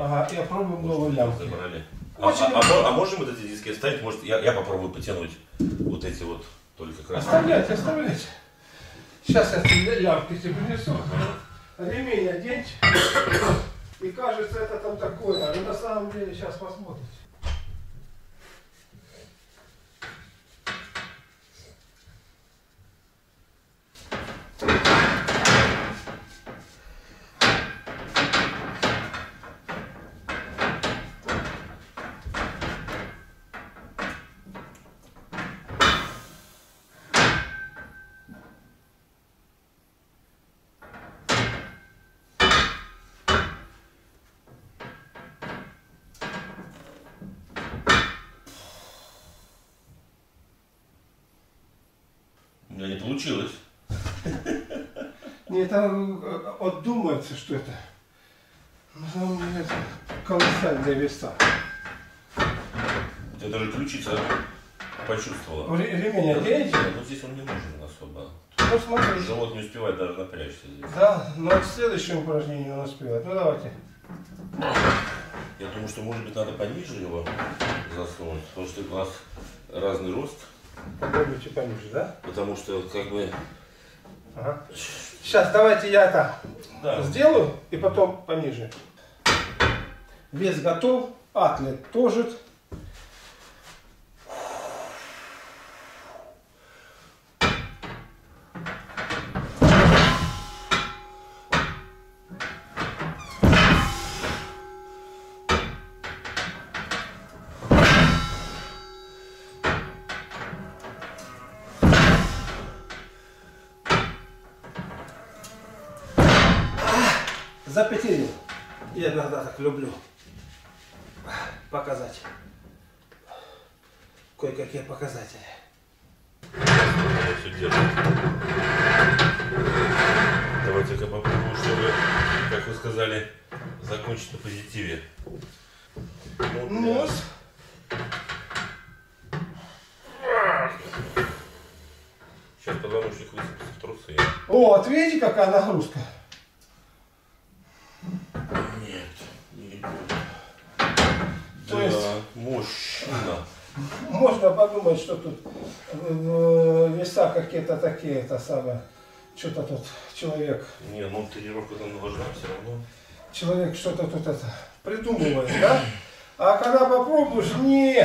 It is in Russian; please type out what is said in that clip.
Ага, я пробую новую лямку. А, а- а а можем вот эти диски оставить? Может, я, я попробую потянуть вот эти вот только красные. Оставляйте, оставляйте. Сейчас я лямки тебе принесу. Ремень оденьте. И кажется, это там такое. Но на самом деле сейчас посмотрите. Меня не получилось. Не, там э, вот думается, что это. На самом деле это колоссальные веса. Я даже ключица почувствовала. Ре- Ремень оденьте. Ну здесь он не нужен особо. Ну смотрите. Живот не успевает даже напрячься здесь. Да, но к следующему упражнению он успевает. Ну давайте. Я думаю, что может быть надо пониже его засунуть, потому что у нас разный рост, Попробуйте пониже, да? потому что как бы... Ага. Сейчас давайте я это Да, сделаю и потом пониже. Вес готов, атлет тоже. Запятилил. Я иногда так люблю показать. Кое-какие показатели. Давайте-ка попробуем, чтобы, как вы сказали, закончить на позитиве. Для- Нос. Сейчас позвоночник высыпется в трусы. О, вот видите, какая нагрузка? Нет, не будет. То да, есть- мужчина. Можно подумать, что тут э, веса какие-то такие, это самое. Что-то тут человек, Не, ну тренировка там важна все равно. человек что-то тут это придумывает, да? А когда попробуешь, не,